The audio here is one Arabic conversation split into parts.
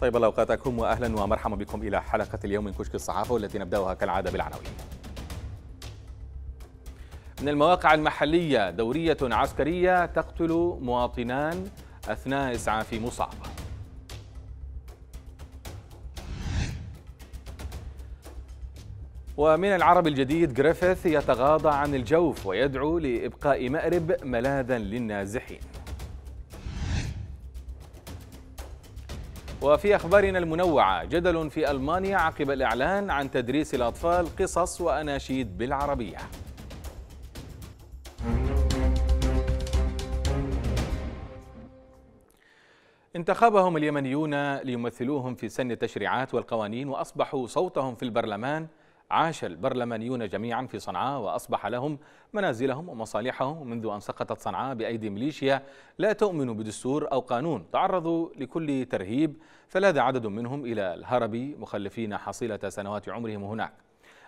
طيب الله اوقاتكم واهلا ومرحبا بكم إلى حلقة اليوم من كشك الصحافة والتي نبدأها كالعادة بالعناوين. من المواقع المحلية دورية عسكرية تقتل مواطنان أثناء إسعاف مصاب. ومن العرب الجديد جريفيث يتغاضى عن الجوف ويدعو لإبقاء مأرب ملاذا للنازحين. وفي أخبارنا المنوعة جدل في ألمانيا عقب الإعلان عن تدريس الأطفال قصص وأناشيد بالعربية. انتخبهم اليمنيون ليمثلوهم في سن التشريعات والقوانين وأصبحوا صوتهم في البرلمان عاش البرلمانيون جميعا في صنعاء وأصبح لهم منازلهم ومصالحهم منذ أن سقطت صنعاء بأيدي ميليشيا لا تؤمن بدستور أو قانون. تعرضوا لكل ترهيب فلاذ عدد منهم إلى الهرب مخلفين حصيلة سنوات عمرهم هناك.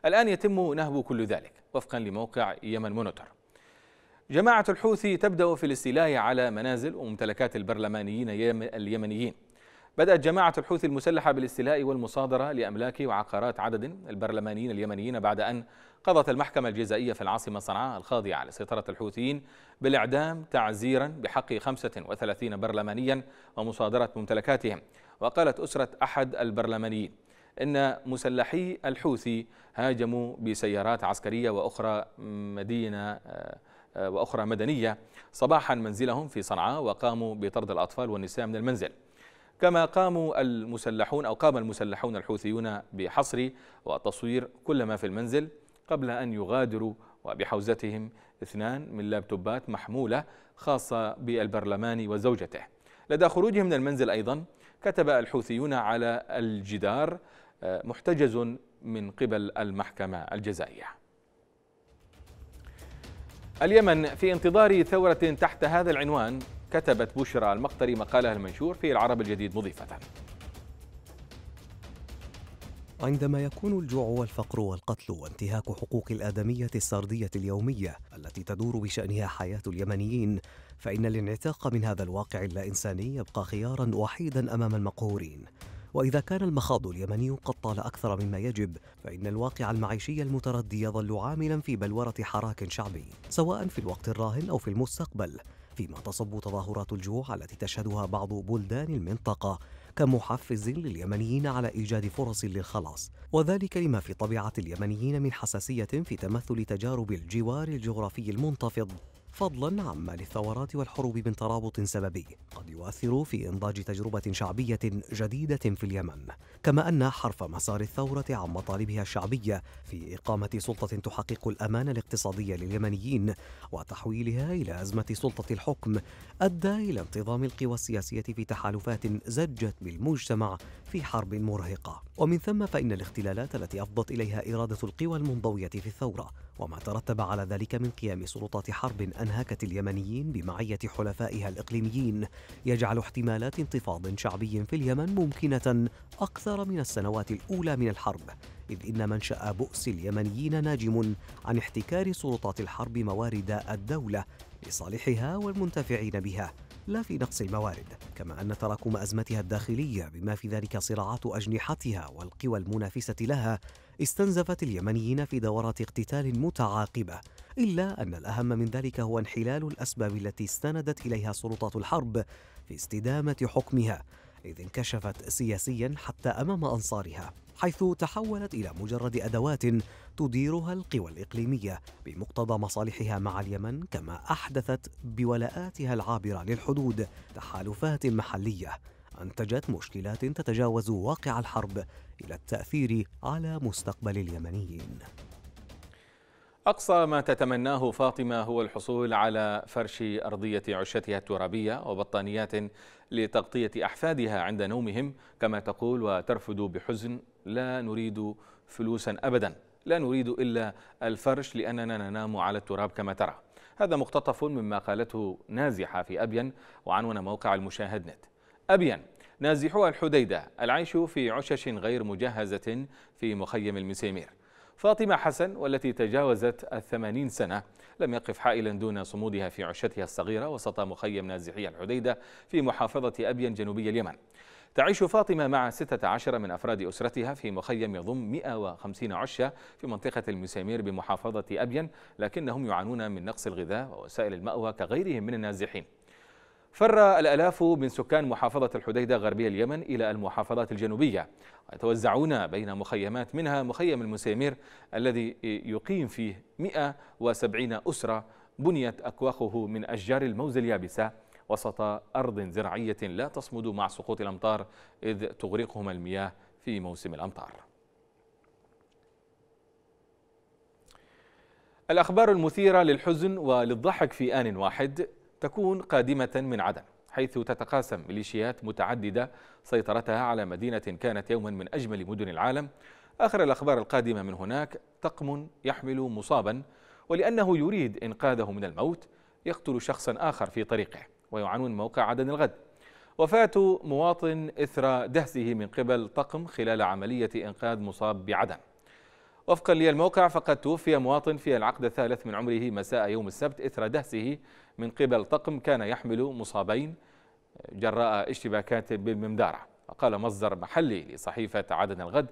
الآن يتم نهب كل ذلك وفقا لموقع يمن مونيتور. جماعة الحوثي تبدأ في الاستيلاء على منازل وممتلكات البرلمانيين اليمنيين. بدأت جماعة الحوثي المسلحة بالاستيلاء والمصادرة لأملاك وعقارات عدد البرلمانيين اليمنيين بعد أن قضت المحكمة الجزائية في العاصمة صنعاء الخاضعة لسيطرة الحوثيين بالإعدام تعزيرا بحق 35 برلمانيا ومصادرة ممتلكاتهم. وقالت أسرة أحد البرلمانيين إن مسلحي الحوثي هاجموا بسيارات عسكرية وأخرى مدينة وأخرى مدنية صباحا منزلهم في صنعاء وقاموا بطرد الأطفال والنساء من المنزل. كما قاموا المسلحون أو قام المسلحون الحوثيون بحصر وتصوير كل ما في المنزل قبل أن يغادروا وبحوزتهم اثنان من لابتوبات محمولة خاصة بالبرلمان وزوجته. لدى خروجهم من المنزل أيضا كتب الحوثيون على الجدار محتجز من قبل المحكمة الجزائية. اليمن في انتظار ثورة تحت هذا العنوان كتبت بشرى المقطري مقالها المنشور في العرب الجديد مضيفة. عندما يكون الجوع والفقر والقتل وانتهاك حقوق الآدمية السردية اليومية التي تدور بشأنها حياة اليمنيين فإن الانعتاق من هذا الواقع اللا إنساني يبقى خيارا وحيدا أمام المقهورين. وإذا كان المخاض اليمني قد طال أكثر مما يجب فإن الواقع المعيشي المتردي يظل عاملا في بلورة حراك شعبي سواء في الوقت الراهن أو في المستقبل. فيما تصب تظاهرات الجوع التي تشهدها بعض بلدان المنطقة كمحفز لليمنيين على إيجاد فرص للخلاص. وذلك لما في طبيعة اليمنيين من حساسية في تمثل تجارب الجوار الجغرافي المنتفض. فضلا عما للثورات والحروب من ترابط سببي. قد يؤثر في إنضاج تجربة شعبية جديدة في اليمن كما أن حرف مسار الثورة عن مطالبها الشعبية في إقامة سلطة تحقق الأمان الاقتصادي لليمنيين وتحويلها إلى أزمة سلطة الحكم أدى إلى انتظام القوى السياسية في تحالفات زجت بالمجتمع في حرب مرهقة. ومن ثم فإن الاختلالات التي أفضت إليها إرادة القوى المنضوية في الثورة وما ترتب على ذلك من قيام سلطات حرب أنهكت اليمنيين بمعية حلفائها الإقليميين. يجعل احتمالات انتفاض شعبي في اليمن ممكنة أكثر من السنوات الأولى من الحرب إذ إن منشأ بؤس اليمنيين ناجم عن احتكار سلطات الحرب موارد الدولة لصالحها والمنتفعين بها. لا في نقص الموارد كما أن تراكم أزمتها الداخلية بما في ذلك صراعات أجنحتها والقوى المنافسة لها استنزفت اليمنيين في دورات اقتتال متعاقبة إلا أن الأهم من ذلك هو انحلال الأسباب التي استندت إليها سلطات الحرب في استدامة حكمها إذ انكشفت سياسيا حتى أمام أنصارها حيث تحولت إلى مجرد أدوات تديرها القوى الإقليمية بمقتضى مصالحها مع اليمن كما أحدثت بولاءاتها العابرة للحدود تحالفات محلية. أنتجت مشكلات تتجاوز واقع الحرب إلى التأثير على مستقبل اليمنيين. أقصى ما تتمناه فاطمة هو الحصول على فرش أرضية عشتها الترابية وبطانيات لتغطية أحفادها عند نومهم. كما تقول وترفض بحزن لا نريد فلوسا أبدا لا نريد إلا الفرش لأننا ننام على التراب كما ترى. هذا مقتطف مما قالته نازحة في أبين وعنون موقع المشاهد نت. أبين نازحو الحديدة العيش في عشش غير مجهزة في مخيم المسيمير. فاطمة حسن والتي تجاوزت الثمانين سنة لم يقف حائلا دون صمودها في عشتها الصغيرة وسط مخيم نازحي الحديدة في محافظة أبين جنوبي اليمن. تعيش فاطمة مع 16 من أفراد أسرتها في مخيم يضم 150 عشة في منطقة المسامير بمحافظة أبين لكنهم يعانون من نقص الغذاء ووسائل المأوى كغيرهم من النازحين. فر الألاف من سكان محافظة الحديدة غربي اليمن إلى المحافظات الجنوبية. يتوزعون بين مخيمات منها مخيم المسامير الذي يقيم فيه 170 أسرة بنيت أكواخه من أشجار الموز اليابسة وسط أرض زراعية لا تصمد مع سقوط الأمطار إذ تغرقهم المياه في موسم الأمطار. الأخبار المثيرة للحزن وللضحك في آن واحد. تكون قادمة من عدن حيث تتقاسم ميليشيات متعددة سيطرتها على مدينة كانت يوما من أجمل مدن العالم. آخر الأخبار القادمة من هناك طقم يحمل مصابا ولأنه يريد إنقاذه من الموت يقتل شخصا آخر في طريقه ويعانون موقع عدن الغد. وفاة مواطن إثر دهسه من قبل طقم خلال عملية إنقاذ مصاب بعدن. وفقا للموقع فقد توفي مواطن في العقد الثالث من عمره مساء يوم السبت إثر دهسه من قبل طقم كان يحمل مصابين جراء اشتباكات بالممدارة. وقال مصدر محلي لصحيفة عدن الغد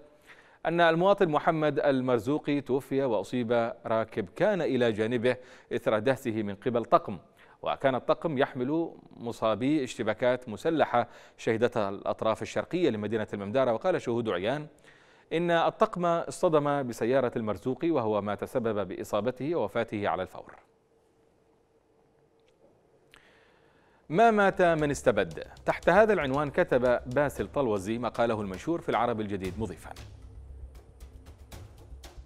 أن المواطن محمد المرزوقي توفي وأصيب راكب كان إلى جانبه إثر دهسه من قبل طقم. وكان الطقم يحمل مصابي اشتباكات مسلحة شهدتها الأطراف الشرقية لمدينة الممدارة. وقال شهود عيان إن الطقم اصطدم بسيارة المرزوقي وهو ما تسبب بإصابته ووفاته على الفور. ما مات من استبد. تحت هذا العنوان كتب باسل طلوزي مقاله المنشور في العرب الجديد مضيفا.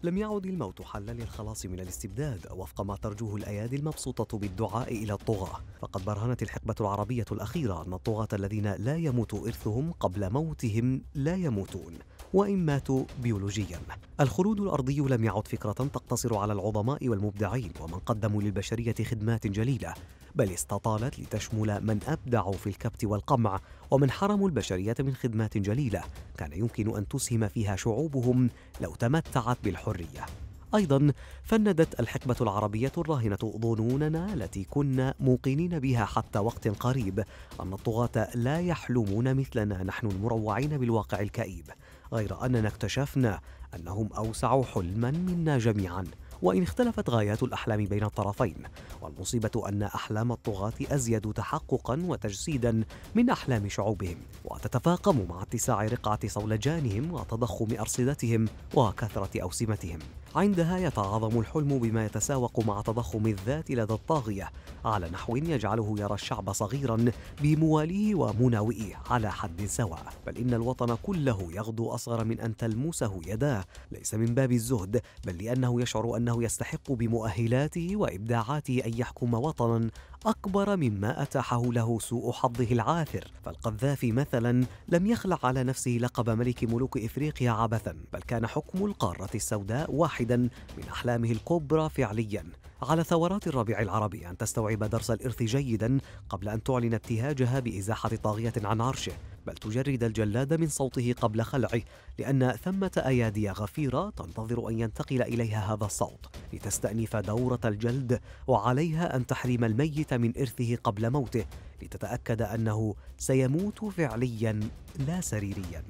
لم يعد الموت حلا للخلاص من الاستبداد وفق ما ترجوه الأيادي المبسوطة بالدعاء إلى الطغاة. فقد برهنت الحقبة العربية الأخيرة أن الطغاة الذين لا يموت إرثهم قبل موتهم لا يموتون وإن ماتوا بيولوجيا. الخلود الأرضي لم يعد فكرة تقتصر على العظماء والمبدعين ومن قدموا للبشرية خدمات جليلة. بل استطالت لتشمل من أبدعوا في الكبت والقمع ومن حرموا البشرية من خدمات جليلة. كان يمكن أن تسهم فيها شعوبهم لو تمتعت بالحرية. أيضا فندت الحكمة العربية الراهنة ظنوننا التي كنا موقنين بها حتى وقت قريب أن الطغاة لا يحلمون مثلنا نحن المروعين بالواقع الكئيب. غير أننا اكتشفنا أنهم أوسع حلما منا جميعا. وإن اختلفت غايات الأحلام بين الطرفين والمصيبة أن أحلام الطغاة أزيد تحققا وتجسيدا من أحلام شعوبهم وتتفاقم مع اتساع رقعة صولجانهم وتضخم أرصدتهم وكثرة أوسمتهم. عندها يتعاظم الحلم بما يتساوق مع تضخم الذات لدى الطاغية. على نحو يجعله يرى الشعب صغيرا بمواليه ومناوئيه على حد سواء بل إن الوطن كله يغدو أصغر من أن تلمسه يداه ليس من باب الزهد بل لأنه يشعر أنه يستحق بمؤهلاته وإبداعاته أن يحكم وطنا أكبر مما أتاحه له سوء حظه العاثر. فالقذافي مثلا لم يخلع على نفسه لقب ملك ملوك إفريقيا عبثا بل كان حكم القارة السوداء واحدا من أحلامه الكبرى فعليا. على ثورات الربيع العربي أن تستوعب درس الإرث جيدا قبل أن تعلن ابتهاجها بإزاحة طاغية عن عرشه. بل تجرد الجلاد من صوته قبل خلعه لأن ثمة أيادي غفيرة تنتظر أن ينتقل إليها هذا الصوت لتستأنف دورة الجلد وعليها أن تحرم الميت من إرثه قبل موته لتتأكد أنه سيموت فعليا لا سريريا.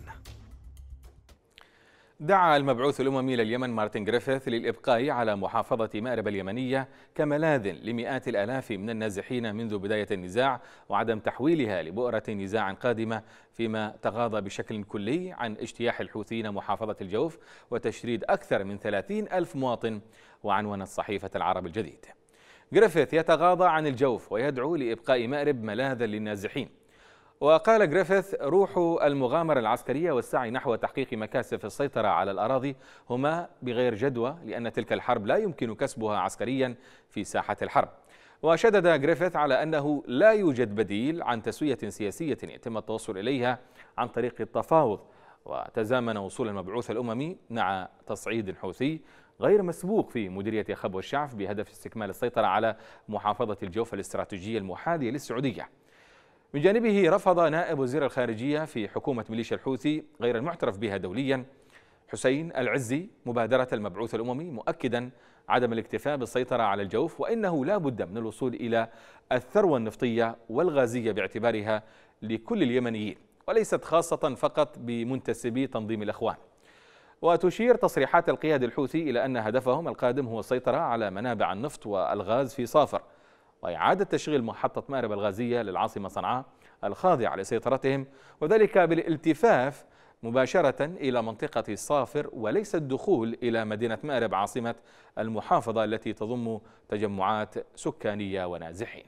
دعا المبعوث الأممي لليمن مارتن جريفيث للإبقاء على محافظة مأرب اليمنية كملاذ لمئات الآلاف من النازحين منذ بداية النزاع وعدم تحويلها لبؤرة نزاع قادمة فيما تغاضى بشكل كلي عن اجتياح الحوثيين محافظة الجوف وتشريد أكثر من 30 ألف مواطن وعنونت صحيفة العرب الجديد. جريفيث يتغاضى عن الجوف ويدعو لإبقاء مأرب ملاذا للنازحين. وقال جريفيث روح المغامرة العسكرية والسعي نحو تحقيق مكاسب السيطرة على الأراضي هما بغير جدوى لأن تلك الحرب لا يمكن كسبها عسكريا في ساحة الحرب. وشدد جريفيث على أنه لا يوجد بديل عن تسوية سياسية يتم التوصل إليها عن طريق التفاوض. وتزامن وصول المبعوث الأممي مع تصعيد حوثي غير مسبوق في مديرية خبو الشعف بهدف استكمال السيطرة على محافظة الجوف الاستراتيجية المحاذية للسعودية. من جانبه رفض نائب وزير الخارجية في حكومة ميليشيا الحوثي غير المعترف بها دوليا حسين العزي مبادرة المبعوث الأممي مؤكدا عدم الاكتفاء بالسيطرة على الجوف وإنه لا بد من الوصول إلى الثروة النفطية والغازية باعتبارها لكل اليمنيين وليست خاصة فقط بمنتسبي تنظيم الأخوان. وتشير تصريحات القياد الحوثي إلى أن هدفهم القادم هو السيطرة على منابع النفط والغاز في صافر وإعادة تشغيل محطة مأرب الغازية للعاصمة صنعاء الخاضعة لسيطرتهم وذلك بالالتفاف مباشرة إلى منطقة صافر وليس الدخول إلى مدينة مأرب عاصمة المحافظة التي تضم تجمعات سكانية ونازحين.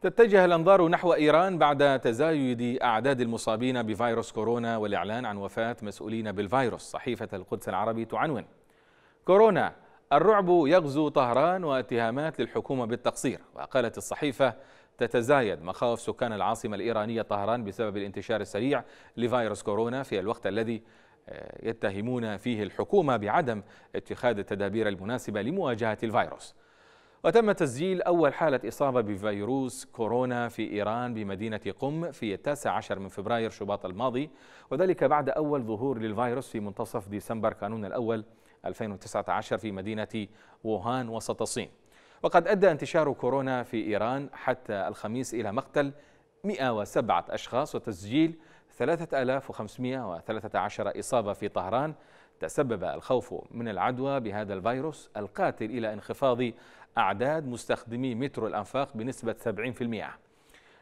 تتجه الأنظار نحو إيران بعد تزايد أعداد المصابين بفيروس كورونا والإعلان عن وفاة مسؤولين بالفيروس صحيفة القدس العربي تعنون. كورونا الرعب يغزو طهران واتهامات للحكومة بالتقصير. وقالت الصحيفة تتزايد مخاوف سكان العاصمة الإيرانية طهران بسبب الانتشار السريع لفيروس كورونا في الوقت الذي آه، يتهمون فيه الحكومة بعدم اتخاذ التدابير المناسبة لمواجهة الفيروس. وتم تسجيل أول حالة إصابة بفيروس كورونا في إيران بمدينة قم في التاسع عشر من فبراير شباط الماضي وذلك بعد أول ظهور للفيروس في منتصف ديسمبر كانون الأول. 2019 في مدينة ووهان وسط الصين. وقد أدى انتشار كورونا في إيران حتى الخميس إلى مقتل 107 أشخاص وتسجيل 3513 إصابة في طهران. تسبب الخوف من العدوى بهذا الفيروس القاتل إلى انخفاض أعداد مستخدمي مترو الأنفاق بنسبة 70%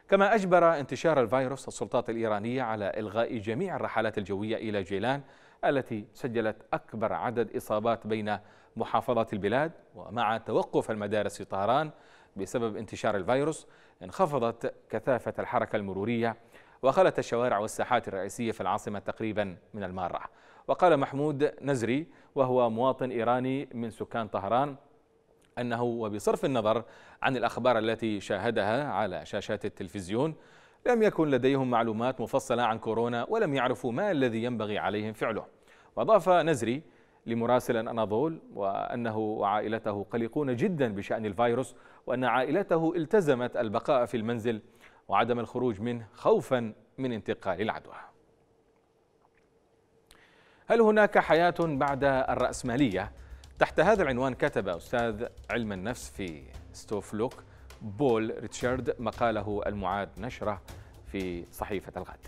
كما أجبر انتشار الفيروس السلطات الإيرانية على إلغاء جميع الرحلات الجوية إلى جيلان التي سجلت أكبر عدد إصابات بين محافظات البلاد ومع توقف المدارس في طهران بسبب انتشار الفيروس انخفضت كثافة الحركة المرورية وخلت الشوارع والساحات الرئيسية في العاصمة تقريبا من المارة. وقال محمود نزري وهو مواطن إيراني من سكان طهران أنه وبصرف النظر عن الأخبار التي شاهدها على شاشات التلفزيون لم يكن لديهم معلومات مفصلة عن كورونا ولم يعرفوا ما الذي ينبغي عليهم فعله وأضاف نزري لمراسل أناضول وأنه وعائلته قلقون جدا بشأن الفيروس وأن عائلته التزمت البقاء في المنزل وعدم الخروج منه خوفا من انتقال العدوى هل هناك حياة بعد الرأسمالية؟ تحت هذا العنوان كتب أستاذ علم النفس في ستوفلوك بول ريتشارد مقاله المعاد نشرة في صحيفة الغد.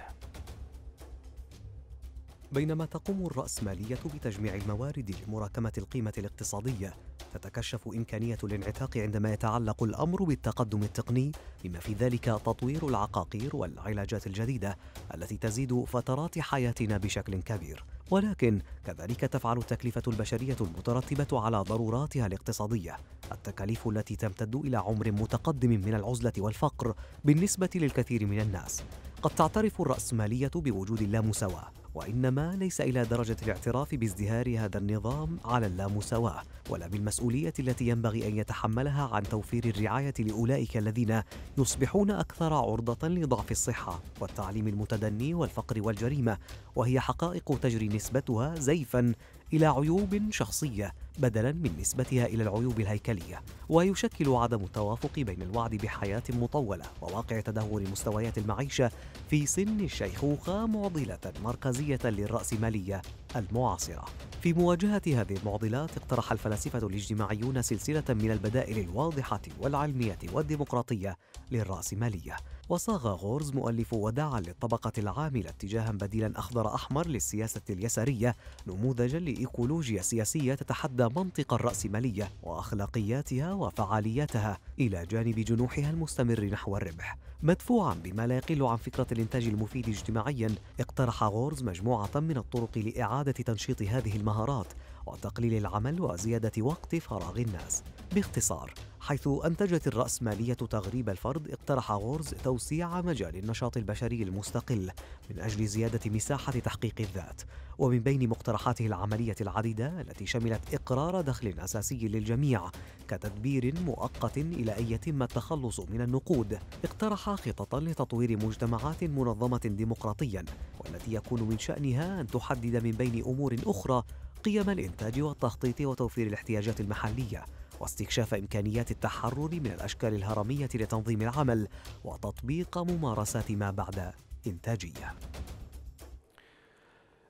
بينما تقوم الرأسمالية بتجميع الموارد لمراكمة القيمة الاقتصادية تتكشف إمكانية الانعتاق عندما يتعلق الأمر بالتقدم التقني بما في ذلك تطوير العقاقير والعلاجات الجديدة التي تزيد فترات حياتنا بشكل كبير. ولكن كذلك تفعل التكلفة البشرية المترتبة على ضروراتها الاقتصادية التكاليف التي تمتد إلى عمر متقدم من العزلة والفقر بالنسبة للكثير من الناس. قد تعترف الرأسمالية بوجود اللامساواة وإنما ليس إلى درجة الاعتراف بازدهار هذا النظام على اللامساواة ولا بالمسؤولية التي ينبغي أن يتحملها عن توفير الرعاية لأولئك الذين يصبحون أكثر عرضة لضعف الصحة والتعليم المتدني والفقر والجريمة وهي حقائق تجري نسبتها زيفا إلى عيوب شخصية بدلا من نسبتها إلى العيوب الهيكلية ويشكل عدم التوافق بين الوعد بحياة مطولة وواقع تدهور مستويات المعيشة في سن الشيخوخة معضلة مركزية للرأسمالية. المعاصرة. في مواجهة هذه المعضلات اقترح الفلاسفة الاجتماعيون سلسلة من البدائل الواضحة والعلمية والديمقراطية للرأسمالية وصاغ غورز مؤلف وداعا للطبقة العاملة اتجاها بديلا أخضر أحمر للسياسة اليسارية نموذجا لإيكولوجيا سياسية تتحدى منطق الرأسمالية وأخلاقياتها وفعالياتها إلى جانب جنوحها المستمر نحو الربح. مدفوعا بما لا يقل عن فكرة الإنتاج المفيد اجتماعيا اقترح غورز مجموعة من الطرق لإعادة تنشيط هذه المهارات وتقليل العمل وزيادة وقت فراغ الناس. باختصار حيث أنتجت الرأسمالية تغريب الفرد اقترح غورز توسيع مجال النشاط البشري المستقل من أجل زيادة مساحة تحقيق الذات ومن بين مقترحاته العملية العديدة التي شملت إقرار دخل أساسي للجميع كتدبير مؤقت إلى أن يتم التخلص من النقود اقترح خططا لتطوير مجتمعات منظمة ديمقراطيا والتي يكون من شأنها أن تحدد من بين أمور أخرى قيم الإنتاج والتخطيط وتوفير الاحتياجات المحلية. واستكشاف إمكانيات التحرر من الأشكال الهرمية لتنظيم العمل وتطبيق ممارسات ما بعد إنتاجية.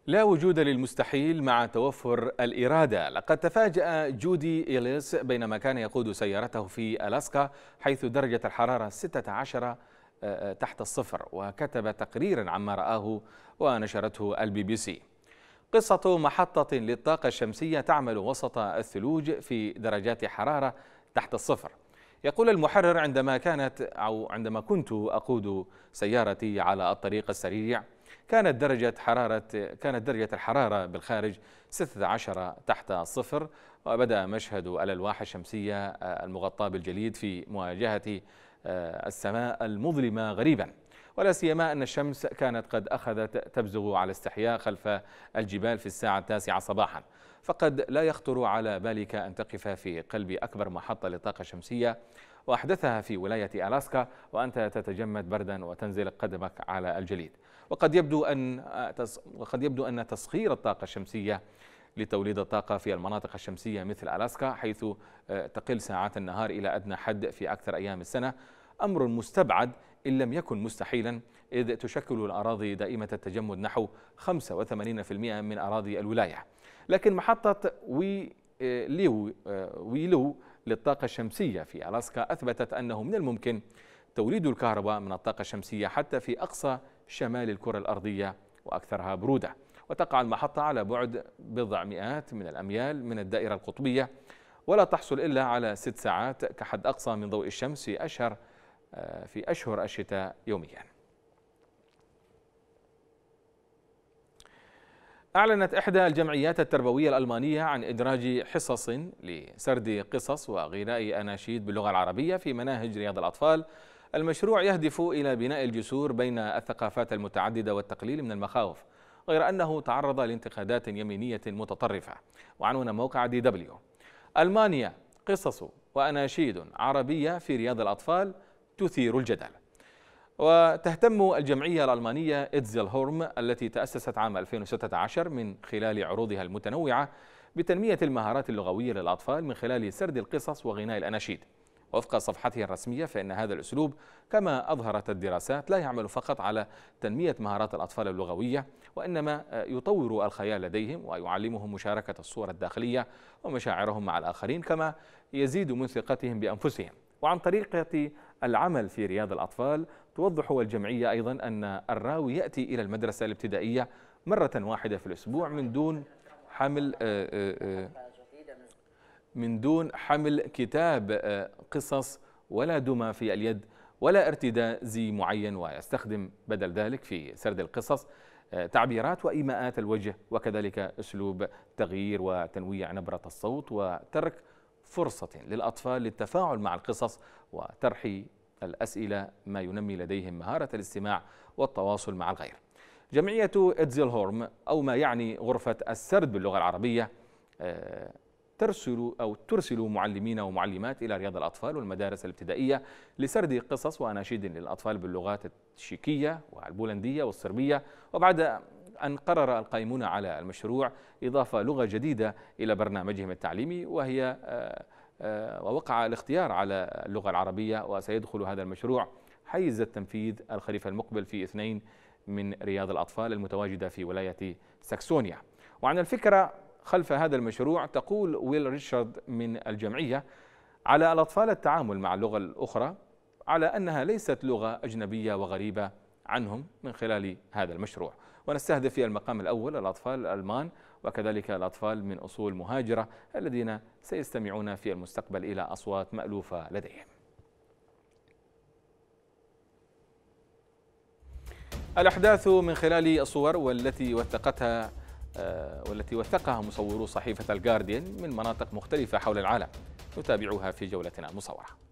لا وجود للمستحيل مع توفر الإرادة. لقد تفاجأ جودي إيليس بينما كان يقود سيارته في ألاسكا حيث درجة الحرارة 16 آه، آه، تحت الصفر وكتب تقريرا عما رآه ونشرته البي بي سي. قصة محطة للطاقة الشمسية تعمل وسط الثلوج في درجات حرارة تحت الصفر. يقول المحرر عندما كانت أو عندما كنت أقود سيارتي على الطريق السريع كانت درجة حرارة كانت درجة الحرارة بالخارج 16 تحت الصفر وبدأ مشهد الألواح الشمسية المغطاة بالجليد في مواجهة آه، السماء المظلمة غريبا. ولا سيما أن الشمس كانت قد أخذت تبزغ على استحياء خلف الجبال في الساعة التاسعة صباحا. فقد لا يخطر على بالك أن تقف في قلب أكبر محطة للطاقة الشمسية وأحدثها في ولاية ألاسكا وأنت تتجمد بردا وتنزل قدمك على الجليد. وقد يبدو أن وقد يبدو أن تسخير الطاقة الشمسية لتوليد الطاقة في المناطق الشمسية مثل ألاسكا حيث آه، تقل ساعات النهار إلى أدنى حد في أكثر أيام السنة أمر مستبعد إن لم يكن مستحيلا إذ تشكل الأراضي دائمة التجمد نحو 85% من أراضي الولاية. لكن محطة وي ليو آه، ويلو للطاقة الشمسية في ألاسكا أثبتت أنه من الممكن توليد الكهرباء من الطاقة الشمسية حتى في أقصى شمال الكرة الأرضية وأكثرها برودة. وتقع المحطة على بعد بضع مئات من الأميال من الدائرة القطبية ولا تحصل إلا على ست ساعات كحد أقصى من ضوء الشمس في أشهر في أشهر الشتاء يوميا. أعلنت إحدى الجمعيات التربوية الألمانية عن إدراج حصص لسرد قصص وغناء أناشيد باللغة العربية في مناهج رياض الأطفال. المشروع يهدف إلى بناء الجسور بين الثقافات المتعددة والتقليل من المخاوف غير أنه تعرض لانتقادات يمينية متطرفة. وعنون موقع دي دبليو. ألمانيا قصص وأناشيد عربية في رياض الأطفال. تثير الجدل. وتهتم الجمعية الألمانية إتزل هورم التي تأسست عام 2016 من خلال عروضها المتنوعة بتنمية المهارات اللغوية للأطفال من خلال سرد القصص وغناء الأناشيد. وفق صفحته الرسمية فإن هذا الأسلوب كما أظهرت الدراسات لا يعمل فقط على تنمية مهارات الأطفال اللغوية وإنما يطور الخيال لديهم ويعلمهم مشاركة الصور الداخلية ومشاعرهم مع الآخرين كما يزيد من ثقتهم بأنفسهم. وعن طريقة العمل في رياض الأطفال توضح الجمعية أيضا أن الراوي يأتي إلى المدرسة الابتدائية مرة واحدة في الأسبوع من دون حمل آه، آه، آه، من دون حمل كتاب قصص ولا دمى في اليد ولا ارتداء زي معين ويستخدم بدل ذلك في سرد القصص تعبيرات وإيماءات الوجه وكذلك أسلوب تغيير وتنويع نبرة الصوت وترك فرصة للأطفال للتفاعل مع القصص وطرح الأسئلة ما ينمي لديهم مهارة الاستماع والتواصل مع الغير. جمعية إدزيل هورم أو ما يعني غرفة السرد باللغة العربية آه، ترسل أو ترسل معلمين ومعلمات إلى رياض الأطفال والمدارس الابتدائية لسرد قصص وأناشيد للأطفال باللغات التشيكية والبولندية والصربية. وبعد أن قرر القائمون على المشروع إضافة لغة جديدة إلى برنامجهم التعليمي وهي آه، آه، ووقع الاختيار على اللغة العربية وسيدخل هذا المشروع حيز التنفيذ الخريف المقبل في اثنين من رياض الأطفال المتواجدة في ولاية ساكسونيا. وعن الفكرة خلف هذا المشروع تقول ويل ريتشارد من الجمعية على الأطفال التعامل مع اللغة الأخرى على أنها ليست لغة أجنبية وغريبة عنهم من خلال هذا المشروع. ونستهدف في المقام الأول الأطفال الألمان وكذلك الأطفال من أصول مهاجرة الذين سيستمعون في المستقبل إلى أصوات مألوفة لديهم. الأحداث من خلال الصور والتي وثقتها آه، والتي وثقها مصورو صحيفة الجارديان من مناطق مختلفة حول العالم نتابعها في جولتنا المصورة.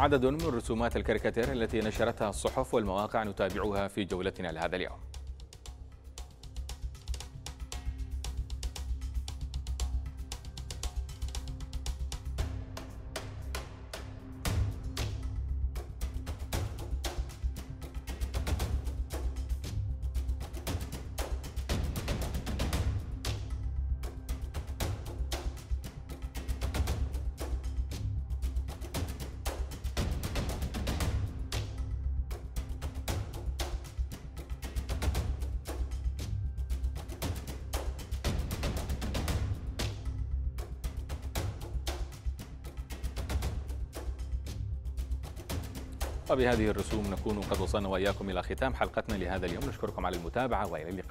عدد من رسومات الكاريكاتير التي نشرتها الصحف والمواقع نتابعها في جولتنا لهذا اليوم. وبهذه الرسوم نكون قد وصلنا وإياكم إلى ختام حلقتنا لهذا اليوم. نشكركم على المتابعة وإلى اللقاء.